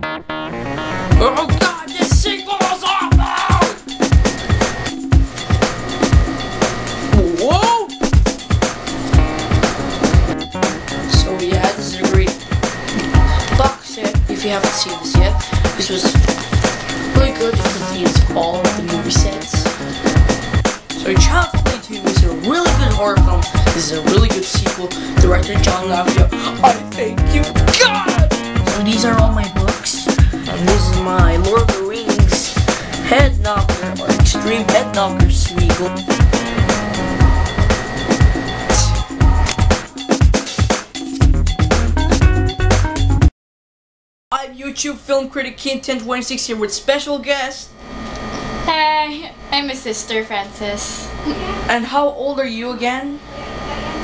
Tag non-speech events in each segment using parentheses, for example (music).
Oh god, this sequel is awful! Whoa! So yeah, this is a great box set. If you haven't seen this yet, this was really good. It contains all of the movie sets. So Child Play 2 is a really good horror film. This is a really good sequel. Director John Lafia. I oh, thank you, God! So these are all my this is my Lord of the Rings Head Knocker or Extreme Head Knocker Smeagol. I'm YouTube film critic Quin1026 here with special guest. Hi, I'm his sister Frances. And how old are you again?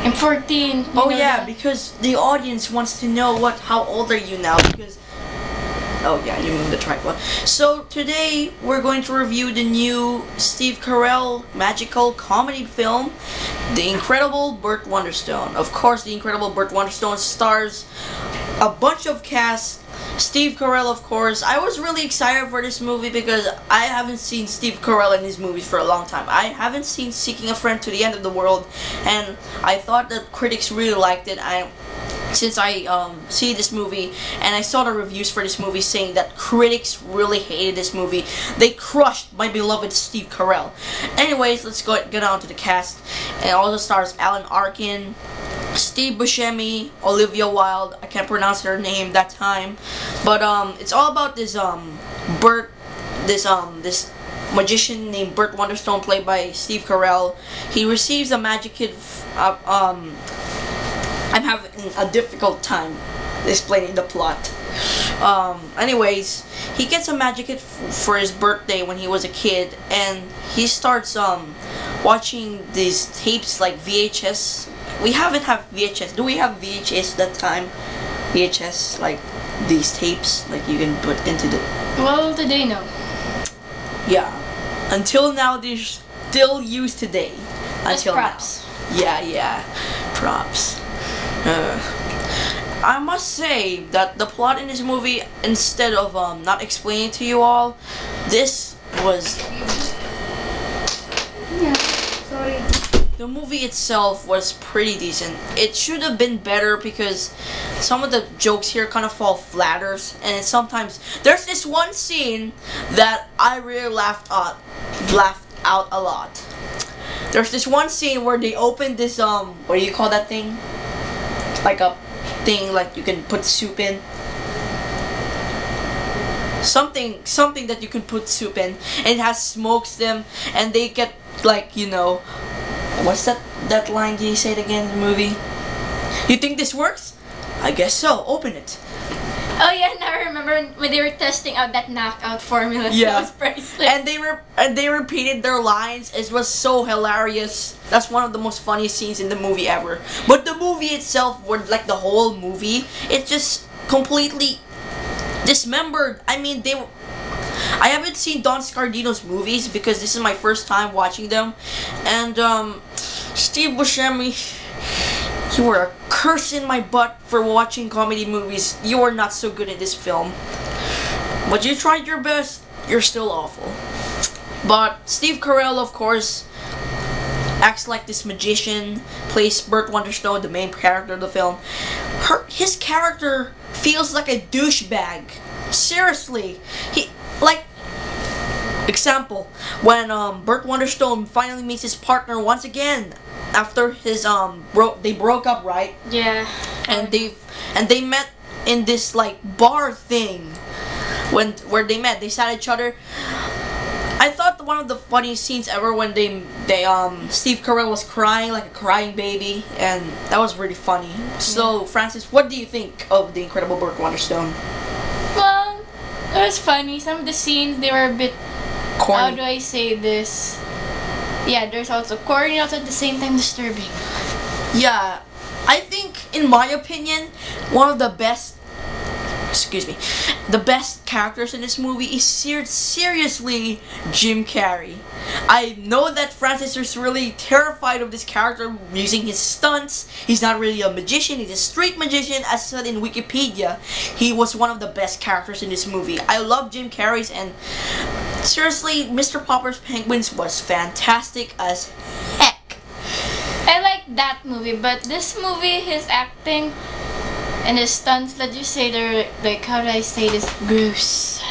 I'm 14. Oh yeah, that. because the audience wants to know what how old are you now because Oh yeah, you mean the tripod. So today we're going to review the new Steve Carell magical comedy film, The Incredible Burt Wonderstone. Of course, The Incredible Burt Wonderstone stars a bunch of cast. Steve Carell, of course. I was really excited for this movie because I haven't seen Steve Carell in his movies for a long time. I haven't seen Seeking a Friend to the End of the World, and I thought that critics really liked it. I since I um, see this movie and I saw the reviews for this movie saying that critics really hated this movie. They crushed my beloved Steve Carell. Anyways, let's go get on to the cast. And it also stars Alan Arkin, Steve Buscemi, Olivia Wilde. I can't pronounce her name that time, but um, it's all about this um Burt, this um this magician named Burt Wonderstone, played by Steve Carell. He receives a magic kid. Uh, um, I'm having a difficult time explaining the plot. Um, anyways, he gets a magic kit f- for his birthday when he was a kid, and he starts um watching these tapes like VHS. We haven't have VHS. Do we have VHS that time? VHS like these tapes like you can put into the Well, today no. yeah. Until now, they're still used today. Just Until props. now. Yeah, yeah. Props. Uh, (sighs) I must say that the plot in this movie, instead of um, not explaining to you all, this was Yeah, sorry. the movie itself was pretty decent. It should have been better because some of the jokes here kind of fall flatters, and sometimes there's this one scene that I really laughed at, laughed out a lot. There's this one scene where they open this um, what do you call that thing? Like a thing like you can put soup in. Something, something that you can put soup in, and it has smokes them, and they get like you know What's that that line did he say it again in the movie? You think this works? I guess so. Open it. Oh yeah, now I remember when they were testing out that knockout formula. Yeah. And they re- and they repeated their lines. It was so hilarious. That's one of the most funniest scenes in the movie ever. But the movie itself, was like the whole movie, it just completely dismembered. I mean, they were. I haven't seen Don Scardino's movies because this is my first time watching them, and um, Steve Buscemi, you were a curse in my butt for watching comedy movies. You are not so good in this film, but you tried your best. You're still awful. But Steve Carell, of course, acts like this magician, plays Burt Wonderstone, the main character of the film. Her, his character feels like a douchebag. Seriously, he like. Example, when um, Burt Wonderstone finally meets his partner once again after his um broke they broke up right yeah. and they and they met in this like bar thing when where they met they sat each other I thought one of the funniest scenes ever when they they um Steve Carell was crying like a crying baby and that was really funny. So Frances, what do you think of the Incredible Burt Wonderstone? Well, it was funny. Some of the scenes they were a bit. How do I say this? Yeah, there's also corny, also at the same time disturbing. Yeah, I think in my opinion, one of the best. Excuse me. the best characters in this movie is ser- seriously Jim Carrey. I know that Frances is really terrified of this character using his stunts. He's not really a magician, he's a street magician, as said in Wikipedia. He was one of the best characters in this movie. I love Jim Carrey's and seriously, Mr. Popper's Penguins was fantastic as heck. I like that movie, but this movie, his acting and his stunts, let you say they're like how do I say this? Bruce.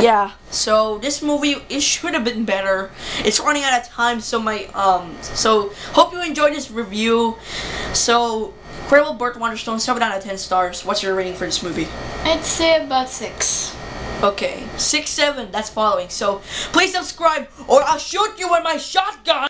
Yeah, so this movie it should have been better. It's running out of time, so my um so hope you enjoyed this review. So Incredible Burt Wonderstone, 7 out of 10 stars. What's your rating for this movie? I'd say about six. Okay, 6, 7, that's following. So please subscribe or I'll shoot you with my shotgun!